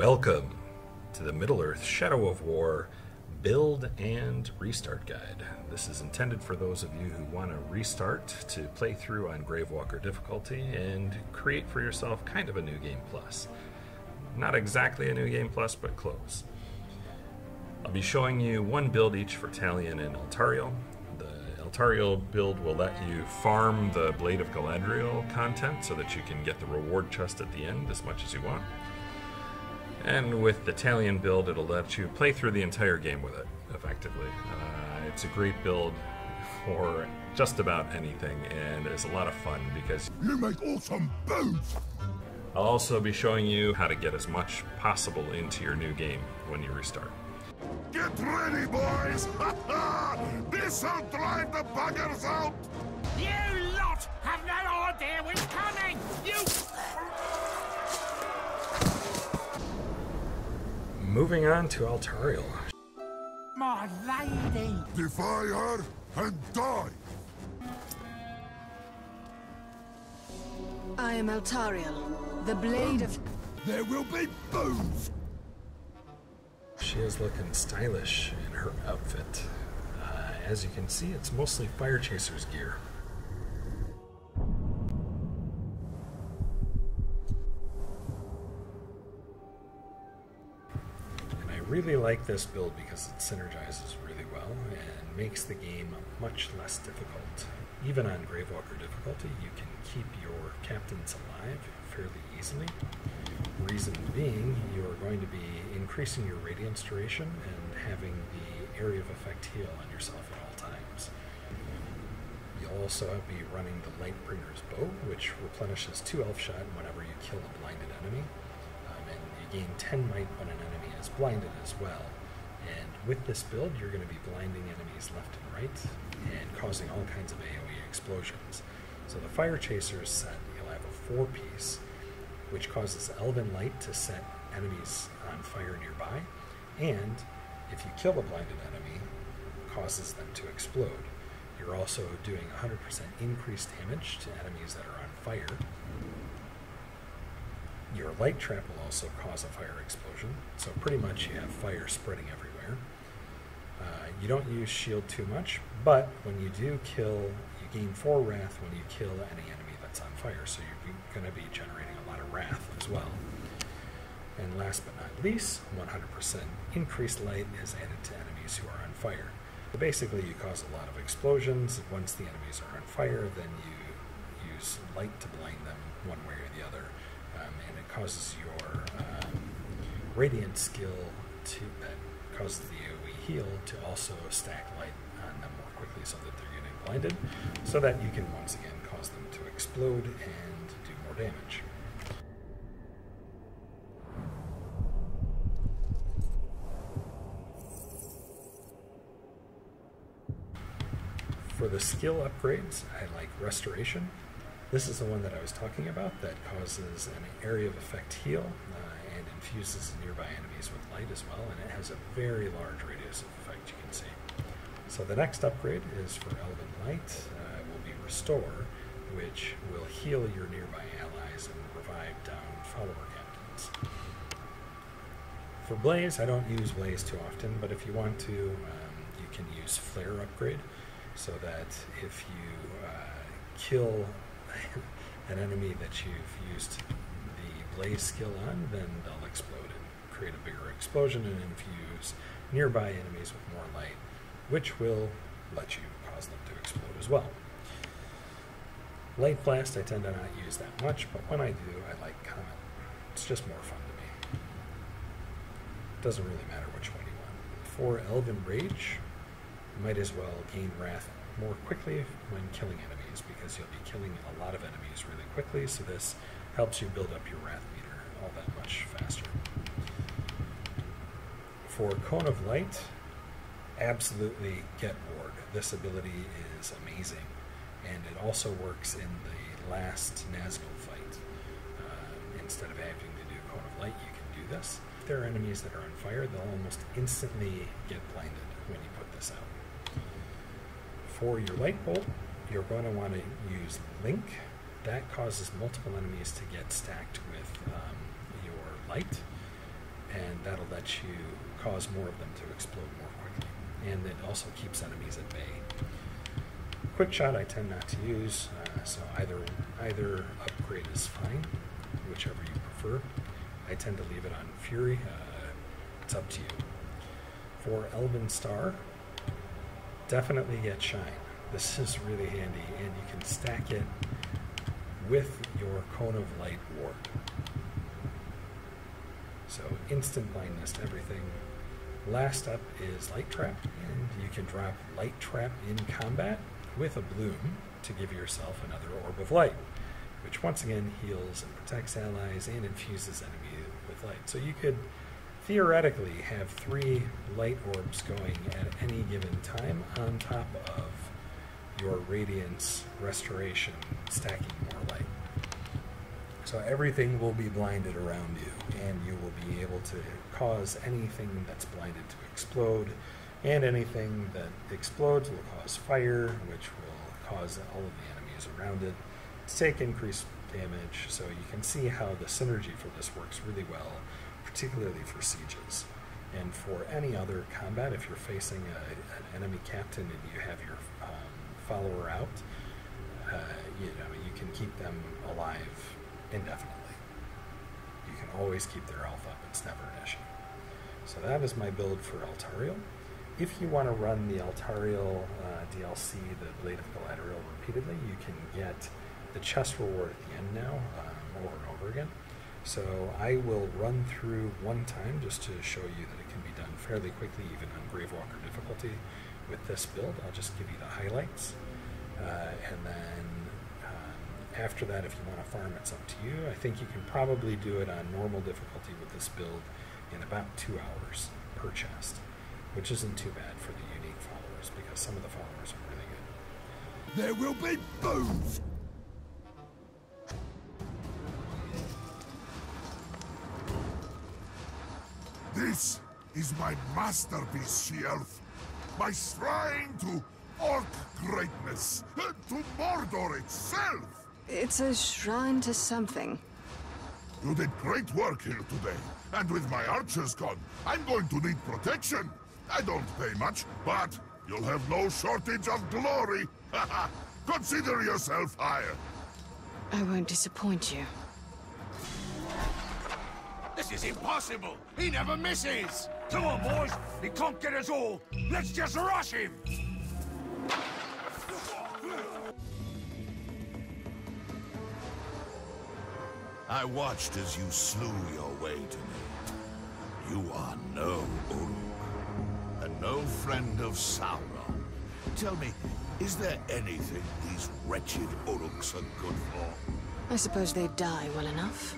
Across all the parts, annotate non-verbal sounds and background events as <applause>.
Welcome to the Middle Earth Shadow of War Build and Restart Guide. This is intended for those of you who want to restart to play through on Gravewalker difficulty and create for yourself kind of a New Game Plus. Not exactly a New Game Plus, but close. I'll be showing you one build each for Talion and Eltariel. The Eltariel build will let you farm the Blade of Galadriel content so that you can get the reward chest at the end as much as you want. And with the Talion build, it'll let you play through the entire game with it, effectively. Uh, it's a great build for just about anything, and it's a lot of fun because You make awesome boots! I'll also be showing you how to get as much possible into your new game when you restart. Get ready, boys! <laughs> This'll drive the buggers out! You lot have no idea what's coming! You... Moving on to Eltariel. My lady! Defy her and die! I am Eltariel, the blade of... There will be booze! She is looking stylish in her outfit. Uh, as you can see, it's mostly Fire Chaser's gear. Really like this build because it synergizes really well and makes the game much less difficult. Even on Gravewalker difficulty, you can keep your captains alive fairly easily. Reason being, you are going to be increasing your radiance duration and having the area of effect heal on yourself at all times. You'll also be running the Lightbringer's Bow, which replenishes 2 elf shot whenever you kill a blinded enemy. Um, and you gain 10 might when an enemy is blinded as well. And with this build, you're going to be blinding enemies left and right and causing all kinds of AoE explosions. So the Fire Chaser is set, you'll have a four piece, which causes Elven Light to set enemies on fire nearby, and if you kill a blinded enemy, causes them to explode. You're also doing 100% increased damage to enemies that are on fire. Light trap will also cause a fire explosion, so pretty much you have fire spreading everywhere. Uh, you don't use shield too much, but when you do kill, you gain 4 wrath when you kill any enemy that's on fire, so you're going to be generating a lot of wrath as well. And last but not least, 100% increased light is added to enemies who are on fire. So basically, you cause a lot of explosions. Once the enemies are on fire, then you use light to blind them one way or the other, um, and it causes your um, radiant skill to that causes the AoE heal to also stack light on them more quickly, so that they're getting blinded, so that you can once again cause them to explode and do more damage. For the skill upgrades, I like Restoration. This is the one that I was talking about that causes an area of effect heal uh, and infuses nearby enemies with light as well, and it has a very large radius of effect, you can see. So the next upgrade is for Elven Light. Uh, it will be Restore, which will heal your nearby allies and revive down follower captains. For Blaze, I don't use Blaze too often, but if you want to, um, you can use Flare upgrade so that if you uh, kill an enemy that you've used the Blaze skill on, then they'll explode and create a bigger explosion and infuse nearby enemies with more light, which will let you cause them to explode as well. Light Blast I tend to not use that much, but when I do, I like Comet. It's just more fun to me. Doesn't really matter which one you want. For Elven Rage, might as well gain Wrath more quickly when killing enemies because you'll be killing a lot of enemies really quickly, so this helps you build up your Wrath meter all that much faster. For Cone of Light, absolutely get Ward. This ability is amazing, and it also works in the last Nazgul fight. Uh, instead of having to do Cone of Light, you can do this. If there are enemies that are on fire, they'll almost instantly get blinded when you put this out. For your Light Bolt, you're going to want to use Link. That causes multiple enemies to get stacked with um, your light. and that'll let you cause more of them to explode more quickly. And it also keeps enemies at bay. Quick shot I tend not to use, uh, so either either upgrade is fine, whichever you prefer. I tend to leave it on Fury. Uh, it's up to you. For Elven Star, definitely get Shine. This is really handy, and you can stack it with your Cone of Light Ward. So instant blindness to everything. Last up is Light Trap, and you can drop Light Trap in combat with a Bloom to give yourself another Orb of Light, which once again heals and protects allies and infuses enemy with light. So you could theoretically have three light orbs going at any given time on top of your radiance restoration stacking more light. So everything will be blinded around you, and you will be able to cause anything that's blinded to explode, and anything that explodes will cause fire, which will cause all of the enemies around it to take increased damage. So you can see how the synergy for this works really well, particularly for sieges. And for any other combat, if you're facing a, an enemy captain and you have your follower out, uh, you know you can keep them alive indefinitely. You can always keep their health up; it's never an issue. So that is my build for Eltariel. If you want to run the Eltariel uh, DLC, the Blade of Galadriel, repeatedly, you can get the chest reward at the end now, um, over and over again. So I will run through one time just to show you that fairly quickly, even on Gravewalker difficulty. With this build, I'll just give you the highlights, uh, and then um, after that, if you want to farm, it's up to you. I think you can probably do it on normal difficulty with this build in about two hours per chest, which isn't too bad for the unique followers because some of the followers are really good. There will be booze! This is my masterpiece, She-Elf. My shrine to orc greatness, uh, to Mordor itself. It's a shrine to something. You did great work here today. And with my archers gone, I'm going to need protection. I don't pay much, but you'll have no shortage of glory. <laughs> Consider yourself hired. I won't disappoint you. This is impossible! He never misses! Come on, boys! He can't get us all! Let's just rush him! I watched as you slew your way to me. You are no Uruk, and no friend of Sauron. Tell me, is there anything these wretched Uruks are good for? I suppose they die well enough.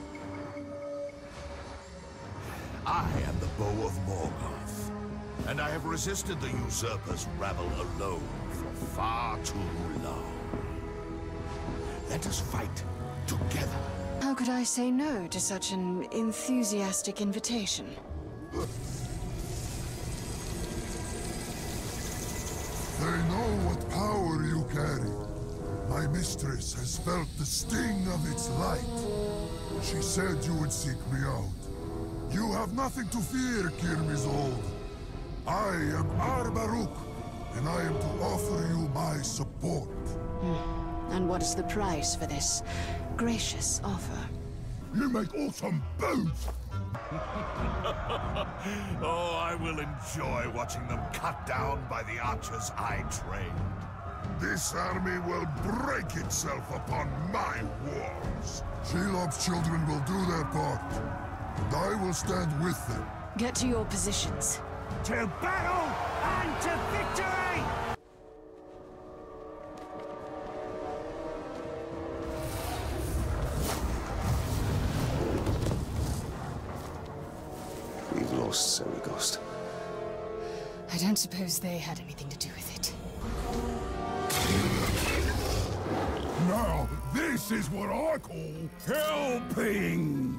I am the Bow of Morgoth, and I have resisted the usurper's rabble alone for far too long. Let us fight together. How could I say no to such an enthusiastic invitation? They know what power you carry. My mistress has felt the sting of its light. She said you would seek me out. You have nothing to fear, Kirmizol. I am Arbaruk, and I am to offer you my support. Hmm. And what is the price for this gracious offer? You make awesome boots! <laughs> Oh, I will enjoy watching them cut down by the archers I trained. This army will break itself upon my walls. Shelob's children will do their part, and I will stand with them. Get to your positions. To battle and to victory! We've lost Seregost. I don't suppose they had anything to do with it. Now, this is what I call helping!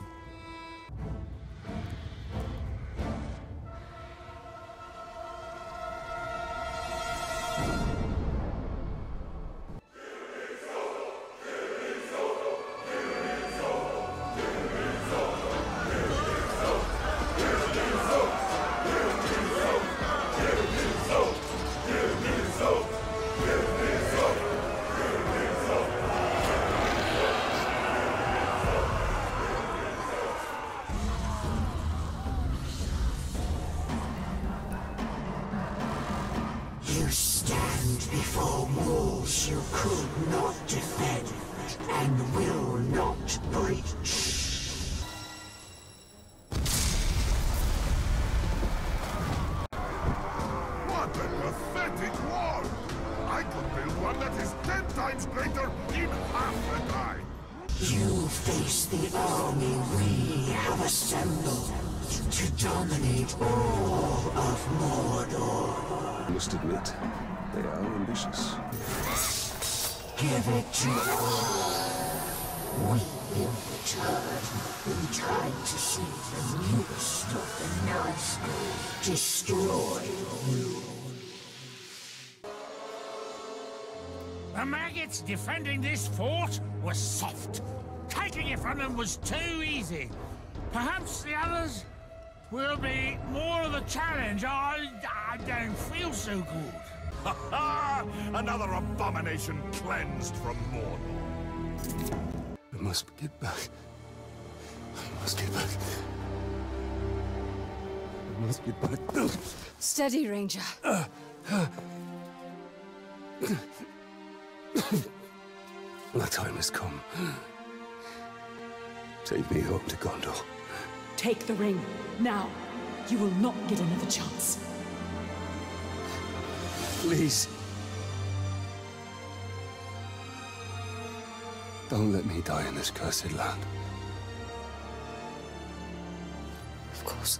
We return will try to the newest of the. The maggots defending this fort were soft. Taking it from them was too easy. Perhaps the others will be more of a challenge. I, I don't feel so good. Ha <laughs> ha! Another abomination cleansed from Mordor. I must get back. I must get back. I must get back. Steady, Ranger. <coughs> My time has come. Take me home to Gondor. Take the ring, now. You will not get another chance. Please. Don't let me die in this cursed land. Of course.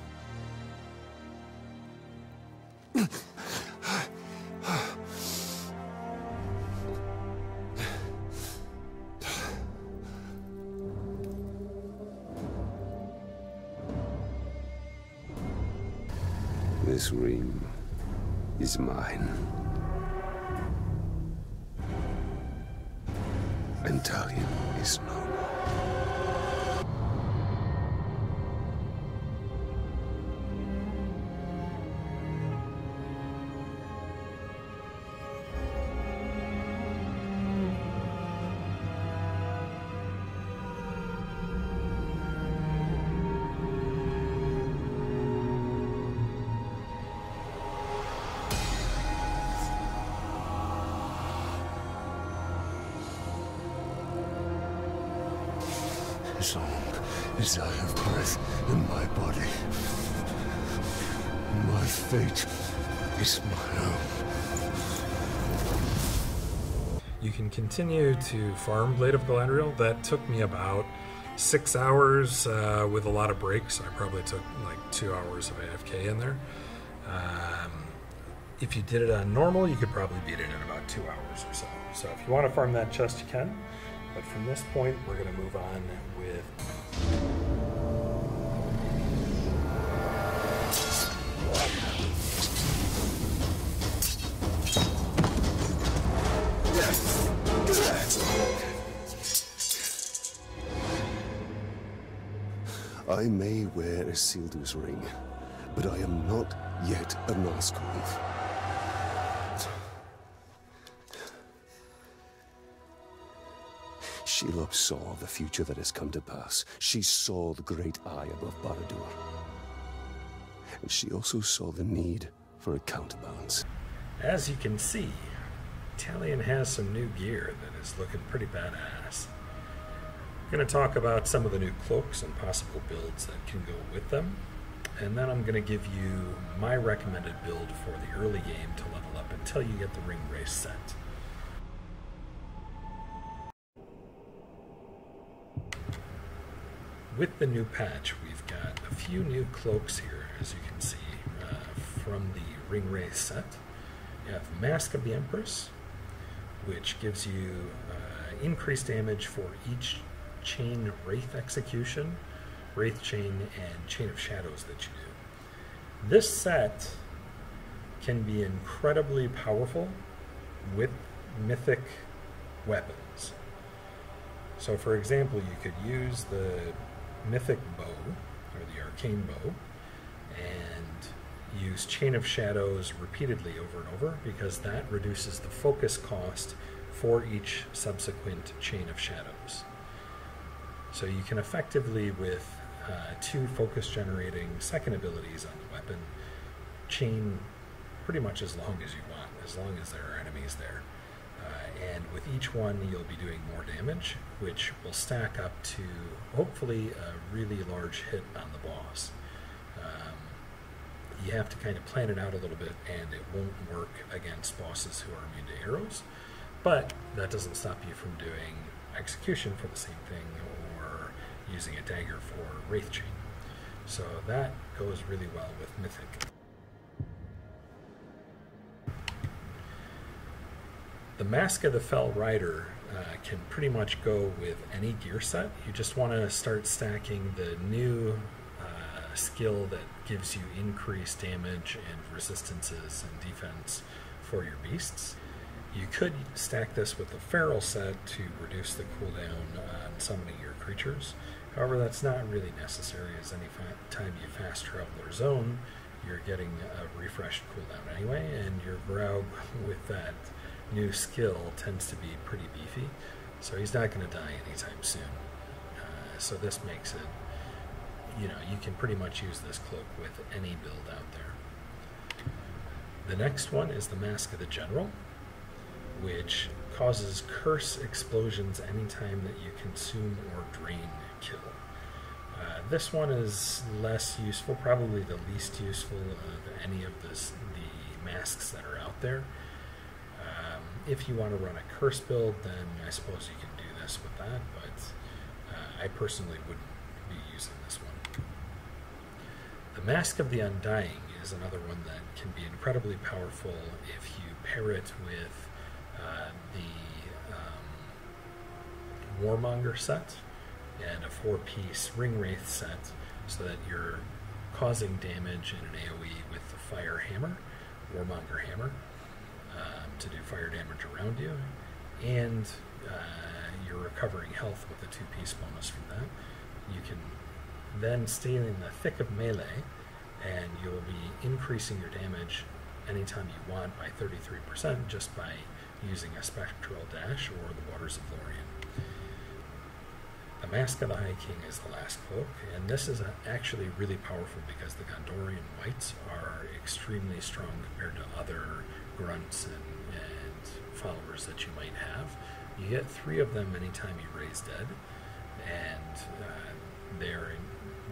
This ring is mine. And Talion is no continue to farm Blade of Galadriel. That took me about six hours uh, with a lot of breaks. I probably took like two hours of AFK in there. Um, if you did it on normal, you could probably beat it in about two hours or so. So if you want to farm that chest, you can. But from this point, we're going to move on with I may wear Isildur's ring, but I am not yet a Nazgûl. Shelob saw the future that has come to pass. She saw the great eye above Barad-dûr. And she also saw the need for a counterbalance. As you can see, Talion has some new gear that is looking pretty badass. Going to talk about some of the new cloaks and possible builds that can go with them. And then I'm going to give you my recommended build for the early game to level up until you get the ring race set. With the new patch, we've got a few new cloaks here, as you can see, uh, from the Ringwraith set. You have Mask of the Empress, which gives you uh, increased damage for each chain Wraith execution, Wraith chain, and Chain of Shadows that you do. This set can be incredibly powerful with mythic weapons. So, for example, you could use the mythic bow, or the arcane bow, and use Chain of Shadows repeatedly over and over because that reduces the focus cost for each subsequent Chain of Shadows. So you can effectively, with uh, two focus generating second abilities on the weapon, chain pretty much as long as you want as long as there are enemies there. Uh, and with each one, you'll be doing more damage, which will stack up to hopefully a really large hit on the boss. Um, you have to kind of plan it out a little bit, and it won't work against bosses who are immune to arrows. But that doesn't stop you from doing execution for the same thing using a dagger for Wraith Chain. So that goes really well with Mythic. The Mask of the Fell Rider uh, can pretty much go with any gear set. You just want to start stacking the new uh, skill that gives you increased damage and resistances and defense for your beasts. You could stack this with the Feral set to reduce the cooldown on summoning your creatures. However, that's not really necessary, as any time you fast travel or zone, you're getting a refreshed cooldown anyway, and your Graug <laughs> with that new skill tends to be pretty beefy, so he's not going to die anytime soon. Uh, so this makes it, you know, you can pretty much use this cloak with any build out there. The next one is the Mask of the General which causes curse explosions anytime that you consume or drain kill. Uh, this one is less useful, probably the least useful of any of this, the masks that are out there. Um, if you want to run a curse build, then I suppose you can do this with that, but uh, I personally wouldn't be using this one. The Mask of the Undying is another one that can be incredibly powerful if you pair it with uh, the um, Warmonger set and a four piece Ring Wraith set so that you're causing damage in an AoE with the Fire Hammer, Warmonger Hammer, um, to do fire damage around you, and uh, you're recovering health with a two piece bonus from that. You can then stay in the thick of melee, and you'll be increasing your damage anytime you want by 33% just by using a spectral dash or the waters of Lorien. The Mask of the High King is the last cloak, and this is actually really powerful because the Gondorian wights are extremely strong compared to other grunts and, and followers that you might have. You get three of them anytime you raise dead, and uh, they're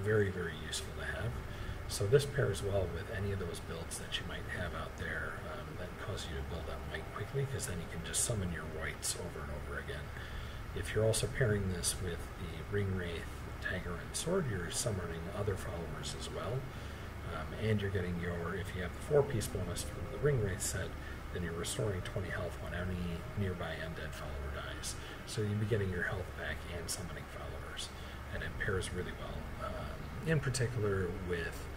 very, very useful to have. So this pairs well with any of those builds that you might have out there that cause you to build up might quickly because then you can just summon your wights over and over again. If you're also pairing this with the Ring Wraith, Dagger, and Sword, you're summoning other followers as well. Um, and you're getting your, if you have the four piece bonus from the Ring Wraith set, then you're restoring 20 health when any nearby undead follower dies. So you'll be getting your health back and summoning followers. And it pairs really well. Um, in particular with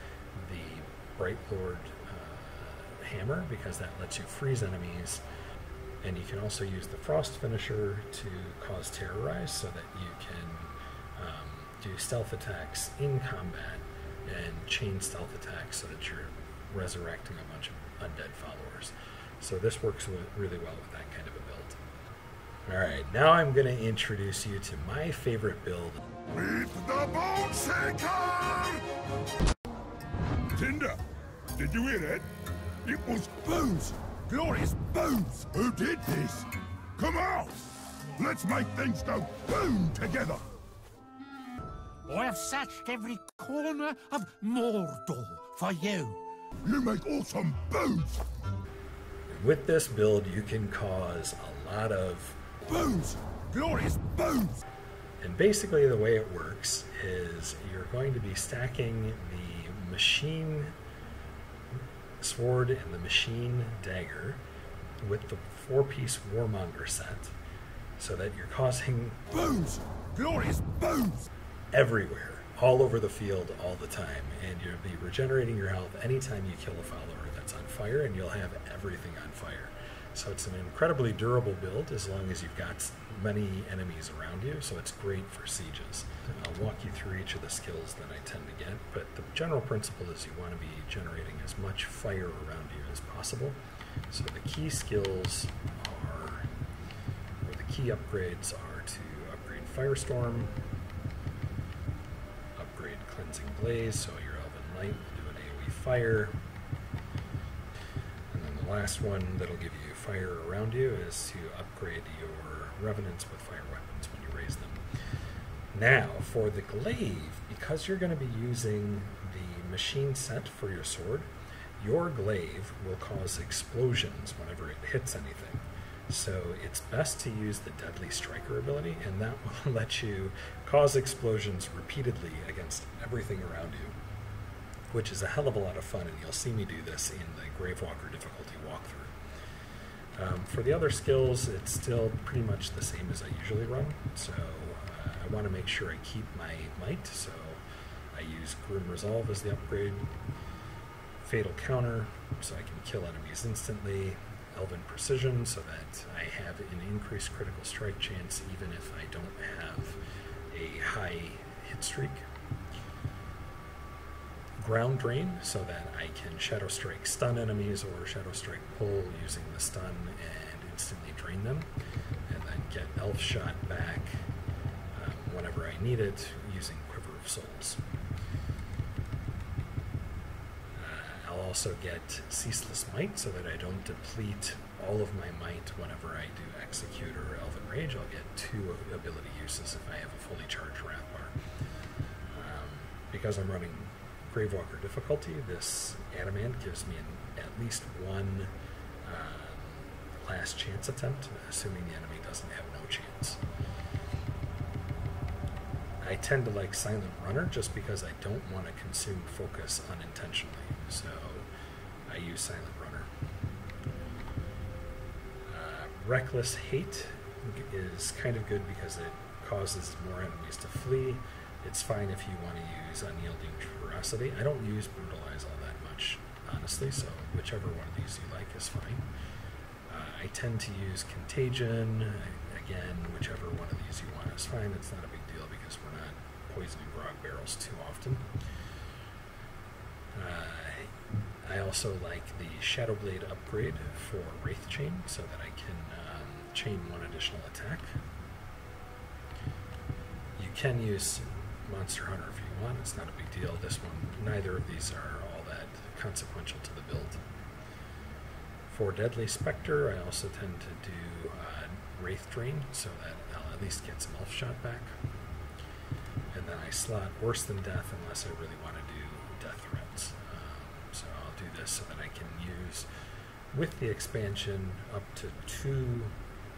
the Bright Lord hammer because that lets you freeze enemies. And you can also use the frost finisher to cause terrorize so that you can um, do stealth attacks in combat and chain stealth attacks so that you're resurrecting a bunch of undead followers. So this works really well with that kind of a build. Alright, now I'm going to introduce you to my favorite build. Meet the Bone Shaker! Tinder, did you hear it? It was Bones! Glorious Bones! Who did this? Come out! Let's make things go boom together! I have searched every corner of Mordor for you. You make awesome bones! With this build, you can cause a lot of bones! Glorious bones! And basically, the way it works is you're going to be stacking the machine sword and the machine dagger with the four piece warmonger set so that you're causing booms glorious booms everywhere all over the field all the time and you'll be regenerating your health anytime you kill a follower that's on fire and you'll have everything on fire. So it's an incredibly durable build as long as you've got many enemies around you, so it's great for sieges. I'll walk you through each of the skills that I tend to get, but the general principle is you want to be generating as much fire around you as possible. So the key skills are, or the key upgrades are to upgrade Firestorm, upgrade Cleansing Blaze, so your Elven Light will do an AoE fire, and then the last one that'll give you fire around you is to upgrade your revenants with fire weapons when you raise them. Now, for the glaive, because you're going to be using the machine set for your sword, your glaive will cause explosions whenever it hits anything. So it's best to use the Deadly Striker ability, and that <laughs> will let you cause explosions repeatedly against everything around you, which is a hell of a lot of fun, and you'll see me do this in the Gravewalker difficulty walkthrough. Um, for the other skills, it's still pretty much the same as I usually run, so uh, I want to make sure I keep my might, so I use Grim Resolve as the upgrade, Fatal Counter, so I can kill enemies instantly, Elven Precision, so that I have an increased critical strike chance even if I don't have a high hit streak. Ground Drain, so that I can Shadow Strike stun enemies or Shadow Strike pull using the stun and instantly drain them, and then get Elf Shot back um, whenever I need it using Quiver of Souls. Uh, I'll also get Ceaseless Might so that I don't deplete all of my might whenever I do Execute or Elven Rage. I'll get two ability uses if I have a fully charged Wrath Bar. Um, because I'm running Gravewalker difficulty, this Adamant gives me an, at least one um, last chance attempt, assuming the enemy doesn't have no chance. I tend to like Silent Runner just because I don't want to consume focus unintentionally, so I use Silent Runner. Uh, Reckless Hate is kind of good because it causes more enemies to flee. It's fine if you want to use Unyielding I don't use Brutalize all that much, honestly, so whichever one of these you like is fine. Uh, I tend to use Contagion. Again, whichever one of these you want is fine. It's not a big deal because we're not poisoning grog barrels too often. Uh, I also like the Shadow Blade upgrade for Wraith Chain so that I can um, chain one additional attack. You can use Monster Hunter if want, it's not a big deal. This one, neither of these are all that consequential to the build. For Deadly Spectre, I also tend to do uh, Wraith Drain so that I'll at least get some elf shot back. And then I slot Worse Than Death unless I really want to do death threats. Um, so I'll do this so that I can use, with the expansion, up to two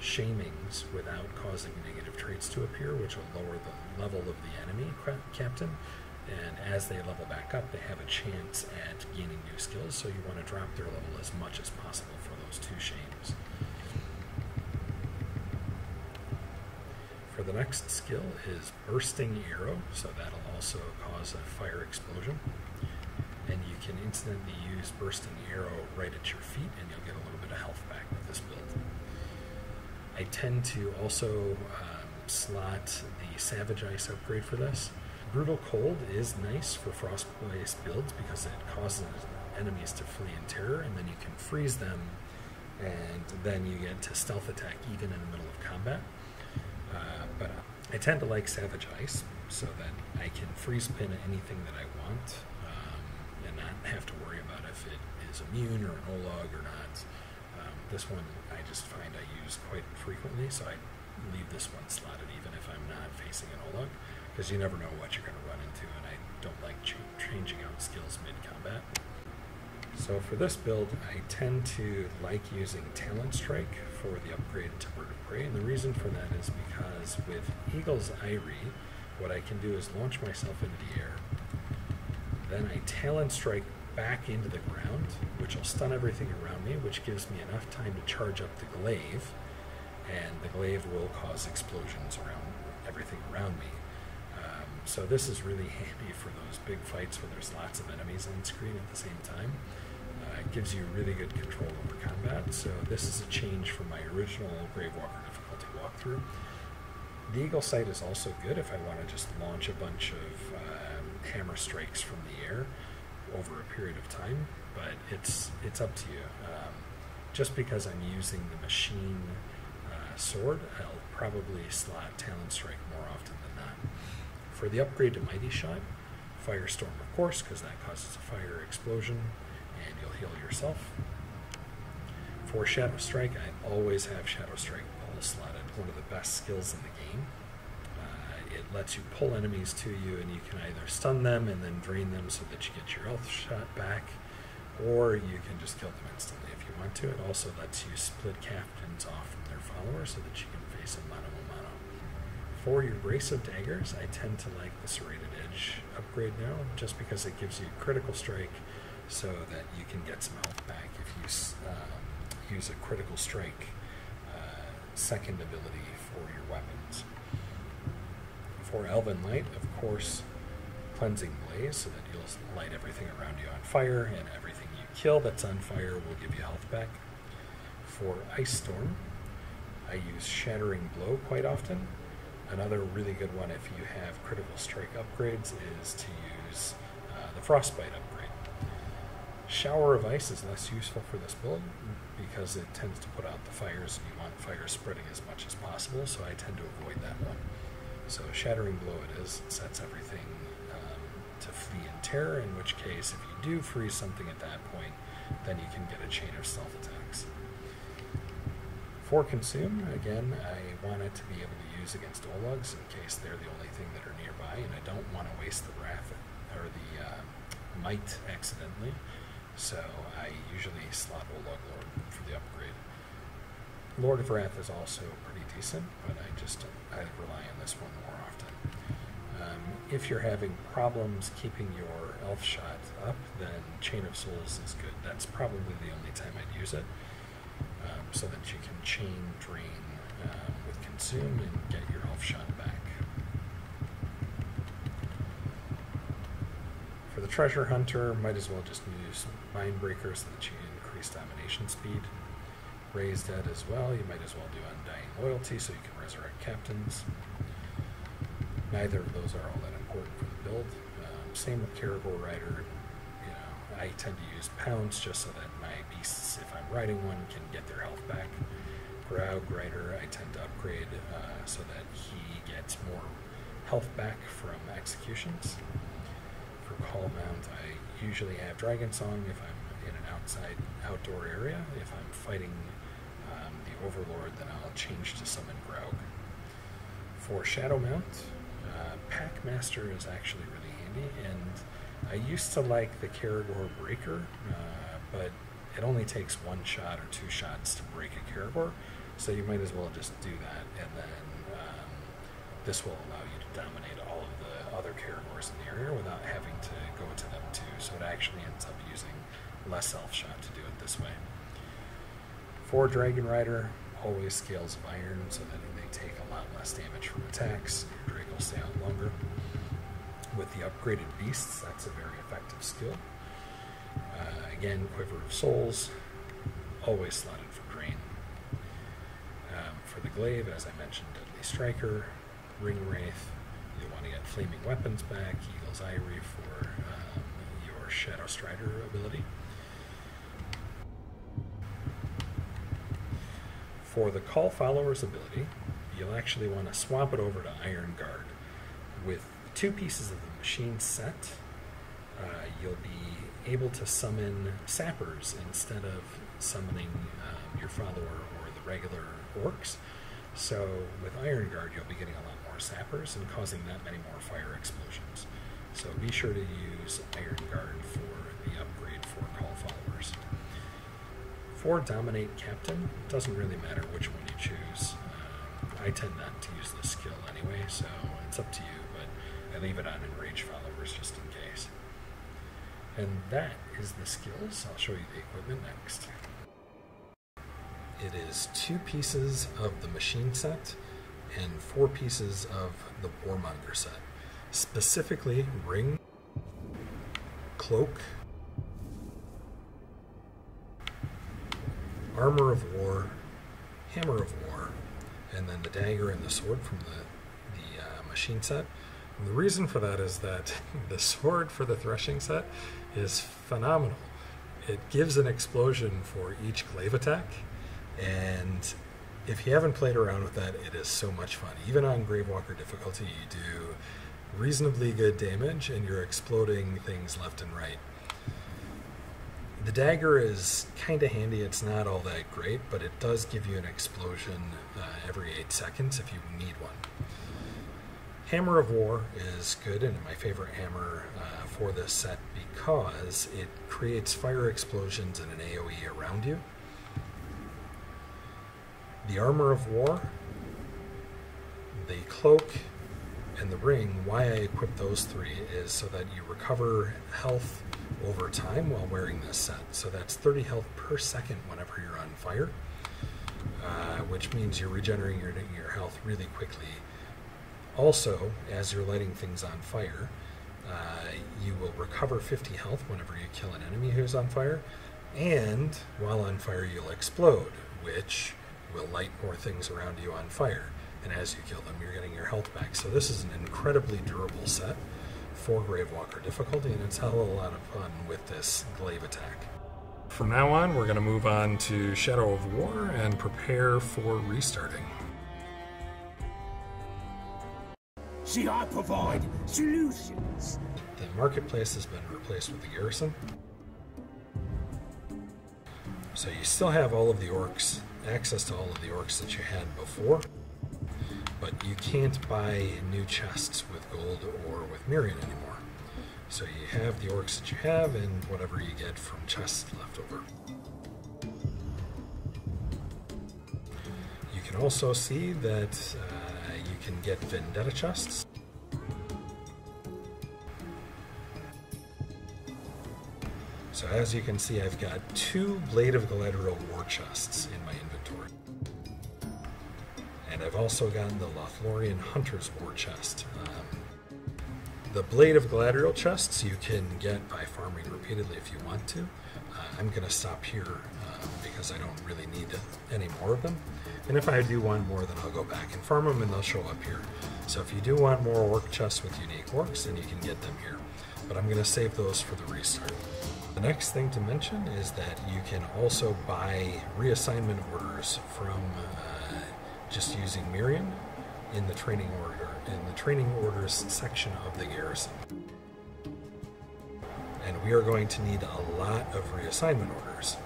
shamings without causing negative traits to appear, which will lower the level of the enemy captain. And as they level back up, they have a chance at gaining new skills, so you want to drop their level as much as possible for those two shames. For the next skill is Bursting Arrow, so that'll also cause a fire explosion. And you can instantly use Bursting Arrow right at your feet, and you'll get a little bit of health back with this build. I tend to also um, slot the Savage Ice upgrade for this. Brutal Cold is nice for frost-based builds because it causes enemies to flee in terror, and then you can freeze them, and then you get to stealth attack even in the middle of combat. Uh, but I tend to like Savage Ice so that I can freeze pin anything that I want um, and not have to worry about if it is immune or an Olog or not. Um, this one I just find I use quite frequently, so I leave this one slotted even if I'm not facing an Olog because you never know what you're going to run into, and I don't like ch changing out skills mid-combat. So for this build, I tend to like using Talon Strike for the upgrade to Bird of Prey, and the reason for that is because with Eagle's Eyrie, what I can do is launch myself into the air, then I Talon Strike back into the ground, which will stun everything around me, which gives me enough time to charge up the glaive, and the glaive will cause explosions around everything around me. Um, so this is really <laughs> handy for those big fights where there's lots of enemies on screen at the same time. Uh, it gives you really good control over combat, so this is a change from my original Gravewalker difficulty walkthrough. The Eagle Sight is also good if I want to just launch a bunch of um, hammer strikes from the air over a period of time, but it's it's up to you. Um, just because I'm using the machine uh, sword, I'll probably slot Talon Strike more often than not. For the upgrade to Mighty Shot, Firestorm, of course, because that causes a fire explosion, and you'll heal yourself. For Shadow Strike, I always have Shadow Strike pull slotted, one of the best skills in the game. Uh, it lets you pull enemies to you, and you can either stun them and then drain them so that you get your health shot back, or you can just kill them instantly if you want to. It also lets you split captains off followers so that you can face them mano a mano. For your Brace of Daggers, I tend to like the Serrated Edge upgrade now, just because it gives you critical strike so that you can get some health back if you um, use a critical strike uh, second ability for your weapons. For Elven Light, of course, Cleansing Blaze so that you'll light everything around you on fire and everything you kill that's on fire will give you health back. For Ice Storm, I use Shattering Blow quite often. Another really good one if you have critical strike upgrades is to use uh, the Frostbite upgrade. Shower of Ice is less useful for this build because it tends to put out the fires and you want fire spreading as much as possible, so I tend to avoid that one. So Shattering Blow it is, it sets everything um, to flee in terror, in which case if you do freeze something at that point, then you can get a chain of stealth attacks. For Consume, again, I want it to be able to use against Ologs in case they're the only thing that are nearby, and I don't want to waste the Wrath or the uh, Might accidentally. So I usually slot Olog Lord for the upgrade. Lord of Wrath is also pretty decent, but I just I rely on this one more often. Um, if you're having problems keeping your elf shot up, then Chain of Souls is good. That's probably the only time I'd use it, so that you can chain drain um, with Consume and get your elf shot back. For the treasure hunter, might as well just use Mindbreaker so that you increase domination speed. Raise Dead as well, you might as well do Undying Loyalty so you can resurrect captains. Neither of those are all that important for the build. Um, same with Caragor Rider. You know, I tend to use Pounce just so that my beasts, if I'm riding one, can get their health back. Graug Rider, I tend to upgrade uh, so that he gets more health back from executions for call mount, I usually have Dragon Song if I'm in an outside outdoor area. If I'm fighting um, the Overlord, then I'll change to summon Graug. For Shadow Mount, uh, Packmaster is actually really handy, and I used to like the Caragor Breaker, uh, but it only takes one shot or two shots to break a Caragor, so you might as well just do that, and then um, this will allow you to dominate all of the other Caragors in the area without having to go to them too. So it actually ends up using less elf shot to do it this way. For Dragon Rider, always scales of iron so that they take a lot less damage from attacks. Your Drake will stay out longer. With the upgraded beasts, that's a very effective skill. Uh, again, Quiver of Souls, always slotted for green. Um, for the Glaive, as I mentioned, Deadly Striker, Ring Wraith, you want to get Flaming Weapons back, Eagle's Eyrie for um, your Shadow Strider ability. For the Call Follower's ability, you'll actually want to swap it over to Iron Guard. With two pieces of the machine set, uh, you'll be able to summon sappers instead of summoning um, your follower or the regular orcs. So with Iron Guard, you'll be getting a lot more sappers and causing that many more fire explosions. So be sure to use Iron Guard for the upgrade for Call Followers. For Dominate Captain, doesn't really matter which one you choose. Um, I tend not to use this skill anyway, so it's up to you, but I leave it on Enrage Followers just in case. And that is the skills. I'll show you the equipment next. It is two pieces of the machine set and four pieces of the Warmonger set. Specifically, ring, cloak, armor of war, hammer of war, and then the dagger and the sword from the, the uh, machine set. And the reason for that is that <laughs> the sword for the threshing set is phenomenal. It gives an explosion for each glaive attack, and if you haven't played around with that, it is so much fun. Even on Gravewalker difficulty, you do reasonably good damage and you're exploding things left and right. The dagger is kind of handy. It's not all that great, but it does give you an explosion uh, every 8 seconds if you need one. Hammer of War is good and my favorite hammer uh, for this set because it creates fire explosions and an AoE around you. The Armor of War, the Cloak, and the Ring, why I equip those three is so that you recover health over time while wearing this set. So that's 30 health per second whenever you're on fire, uh, which means you're regenerating your, your health really quickly. Also, as you're lighting things on fire, uh, you will recover 50 health whenever you kill an enemy who's on fire, and while on fire, you'll explode, which will light more things around you on fire. And as you kill them, you're getting your health back. So, this is an incredibly durable set for Gravewalker difficulty, and it's a hell of a lot of fun with this glaive attack. From now on, we're going to move on to Shadow of War and prepare for restarting. See, I provide solutions. The marketplace has been replaced with the garrison. So you still have all of the orcs, access to all of the orcs that you had before, but you can't buy new chests with gold or with Mirian anymore. So you have the orcs that you have and whatever you get from chests left over. You can also see that uh, can get vendetta chests. So as you can see, I've got two Blade of Galadriel war chests in my inventory. And I've also gotten the Lothlorien Hunter's War chest. Um, the Blade of Galadriel chests you can get by farming repeatedly if you want to. Uh, I'm going to stop here um, because I don't really need any more of them. And if I do want more, then I'll go back and farm them and they'll show up here. So if you do want more orc chests with unique orcs, then you can get them here. But I'm going to save those for the restart. The next thing to mention is that you can also buy reassignment orders from uh, just using Mirian in the training order in the training orders section of the garrison. And we are going to need a lot of reassignment orders.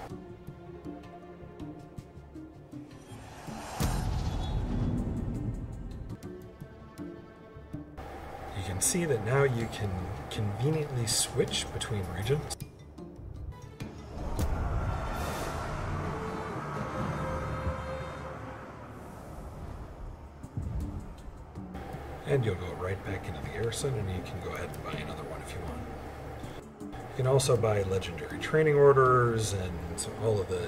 See that now you can conveniently switch between regions. and you'll go right back into the garrison and you can go ahead and buy another one if you want. You can also buy legendary training orders and all of the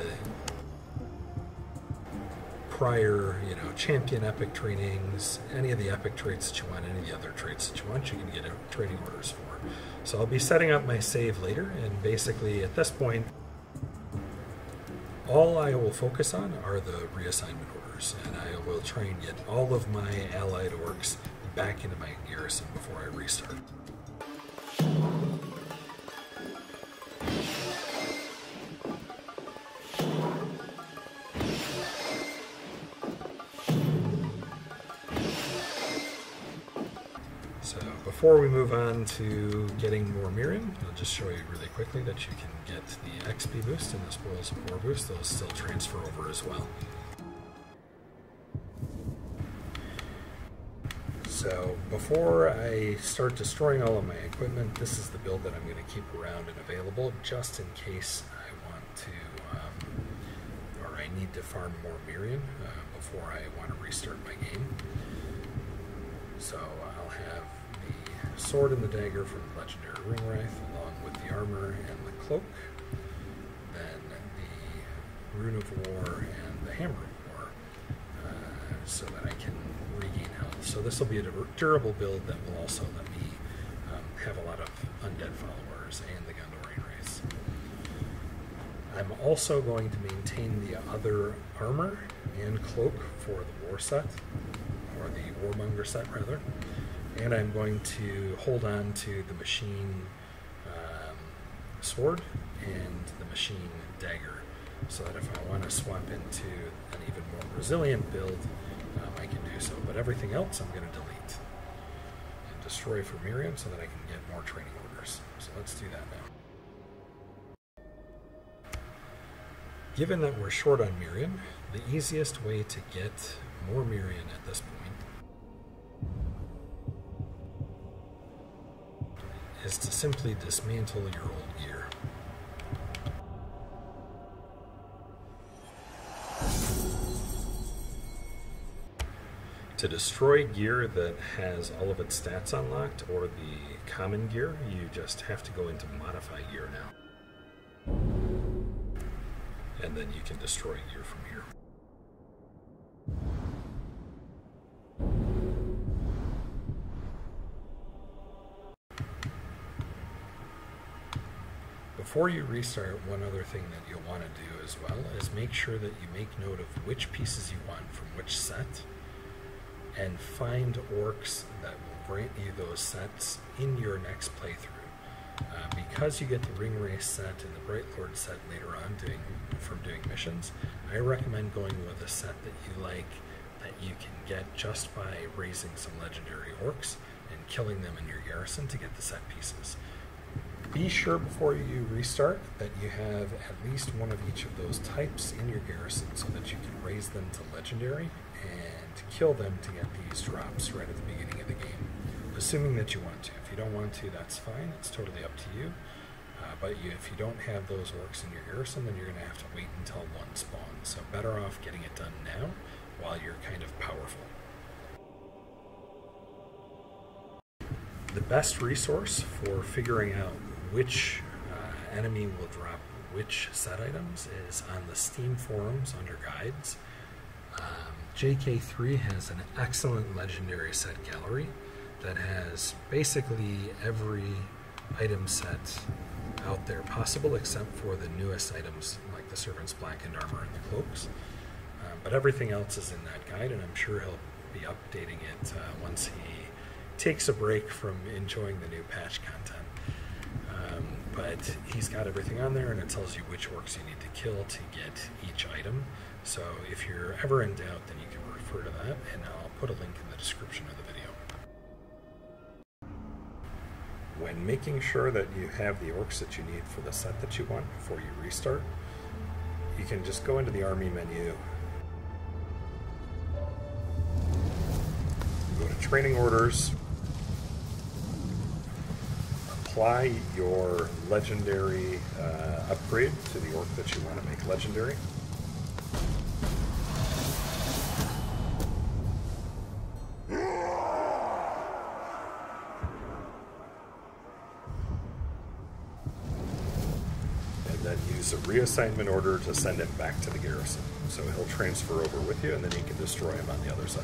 prior, you know, champion epic trainings, any of the epic traits that you want, any of the other traits that you want, you can get training orders for. So I'll be setting up my save later, and basically at this point, all I will focus on are the reassignment orders, and I will try and get all of my allied orcs back into my garrison before I restart. Before we move on to getting more Mirian, I'll just show you really quickly that you can get the XP boost and the Spoils of War boost. Those still transfer over as well. So before I start destroying all of my equipment, this is the build that I'm going to keep around and available just in case I want to, um, or I need to farm more Mirian uh, before I want to restart my game. So I'll have sword and the dagger from the Legendary Ringwraith along with the armor and the cloak. Then the Rune of War and the Hammer of War uh, so that I can regain health. So this will be a durable build that will also let me um, have a lot of undead followers and the Gondorian race. I'm also going to maintain the other armor and cloak for the war set, or the warmonger set rather, and I'm going to hold on to the machine um, sword and the machine dagger so that if I want to swap into an even more resilient build, um, I can do so. But everything else I'm going to delete and destroy for Mirian so that I can get more training orders. So let's do that now. Given that we're short on Mirian, the easiest way to get more Mirian at this point is to simply dismantle your old gear. To destroy gear that has all of its stats unlocked, or the common gear, you just have to go into modify gear now. And then you can destroy gear from here. Before you restart, one other thing that you'll want to do as well is make sure that you make note of which pieces you want from which set and find orcs that will grant you those sets in your next playthrough. Uh, because you get the Ringwraith set and the Bright Lord set later on doing from doing missions, I recommend going with a set that you like that you can get just by raising some legendary orcs and killing them in your garrison to get the set pieces be sure before you restart that you have at least one of each of those types in your garrison so that you can raise them to legendary and kill them to get these drops right at the beginning of the game. Assuming that you want to. If you don't want to, that's fine. It's totally up to you. Uh, but you, if you don't have those orcs in your garrison, then you're going to have to wait until one spawns. So better off getting it done now while you're kind of powerful. The best resource for figuring out which uh, enemy will drop which set items is on the Steam forums under guides. Um, JK3 has an excellent legendary set gallery that has basically every item set out there possible except for the newest items like the Servant's Blackened Armor and the Cloaks. Um, but everything else is in that guide, and I'm sure he'll be updating it uh, once he takes a break from enjoying the new patch content but he's got everything on there and it tells you which orcs you need to kill to get each item. So if you're ever in doubt, then you can refer to that, and I'll put a link in the description of the video. When making sure that you have the orcs that you need for the set that you want before you restart, you can just go into the army menu, go to training orders, apply your legendary uh, upgrade to the orc that you want to make legendary. And then use a reassignment order to send him back to the garrison. So he'll transfer over with you and then you can destroy him on the other side.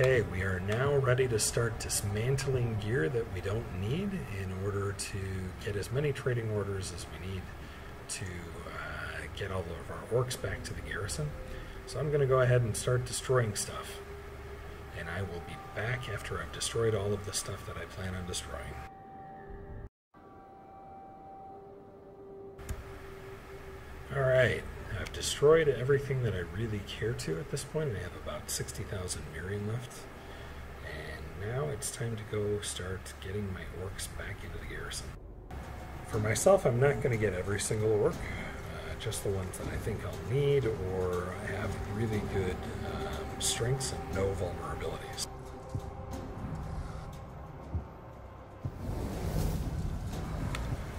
Okay, we are now ready to start dismantling gear that we don't need in order to get as many trading orders as we need to uh, get all of our orcs back to the garrison. So I'm going to go ahead and start destroying stuff. And I will be back after I've destroyed all of the stuff that I plan on destroying. Destroyed everything that I really care to at this point. I have about 60,000 Mirian left. And now it's time to go start getting my orcs back into the garrison. For myself, I'm not going to get every single orc, uh, just the ones that I think I'll need or have really good um, strengths and no vulnerabilities.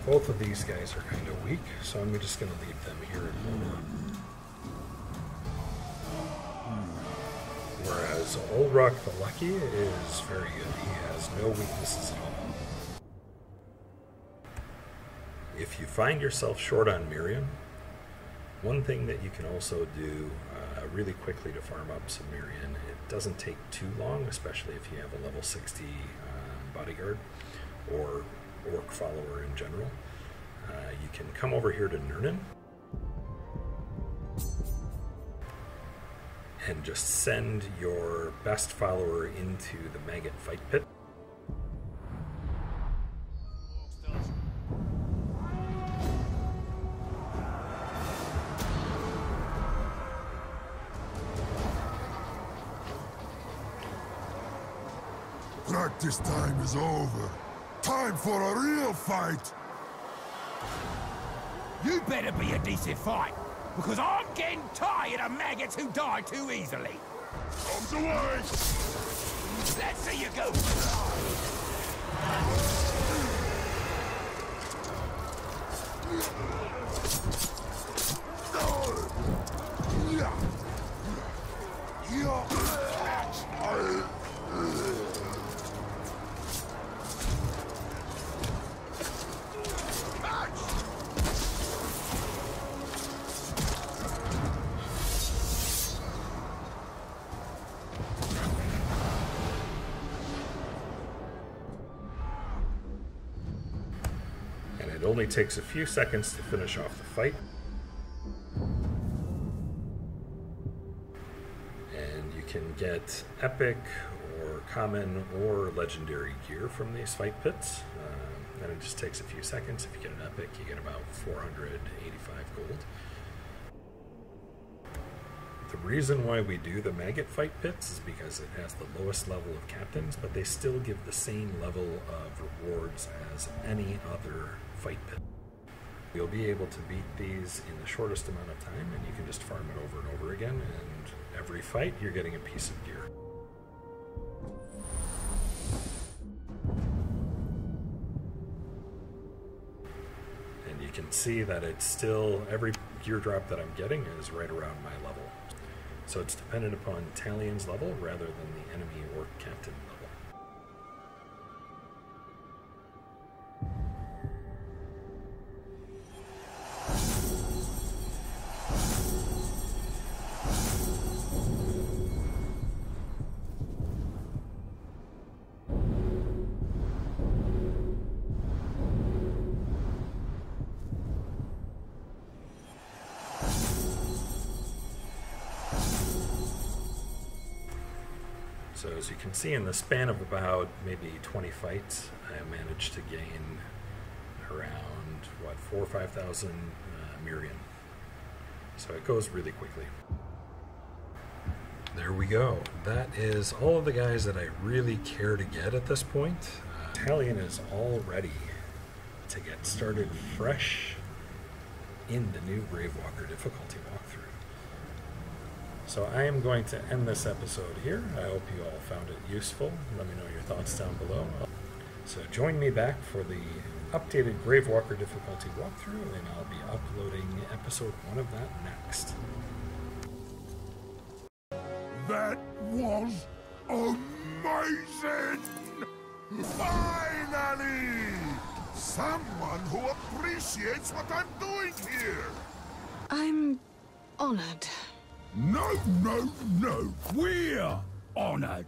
Both of these guys are kind of weak, so I'm just going to leave them here at. Whereas Olrock the Lucky is very good. He has no weaknesses at all. If you find yourself short on Mirian, one thing that you can also do uh, really quickly to farm up some Mirian, it doesn't take too long, especially if you have a level 60 um, bodyguard or orc follower in general. Uh, you can come over here to Nurnen and just send your best follower into the maggot fight pit. Practice time is over. Time for a real fight! You better be a decent fight, because I'm getting tired of maggots who die too easily. Comes away! Let's see you go! And only takes a few seconds to finish off the fight. And you can get epic or common or legendary gear from these fight pits. Uh, and it just takes a few seconds. If you get an epic, you get about 485 gold. The reason why we do the maggot fight pits is because it has the lowest level of captains, but they still give the same level of rewards as any other fight pit. You'll be able to beat these in the shortest amount of time, and you can just farm it over and over again, and every fight you're getting a piece of gear. And you can see that it's still, every gear drop that I'm getting is right around my level. So it's dependent upon Talion's level rather than the enemy or captain level. So as you can see in the span of about maybe 20 fights, I managed to gain around, what, four or 5,000 uh, Mirian. So it goes really quickly. There we go. That is all of the guys that I really care to get at this point. Uh, Talion is all ready to get started fresh in the new Gravewalker difficulty walkthrough. So I am going to end this episode here. I hope you all found it useful. Let me know your thoughts down below. So join me back for the updated Gravewalker difficulty walkthrough, and I'll be uploading episode one of that next. That was amazing! Finally! Someone who appreciates what I'm doing here! I'm honored. No, no, no! We're honored.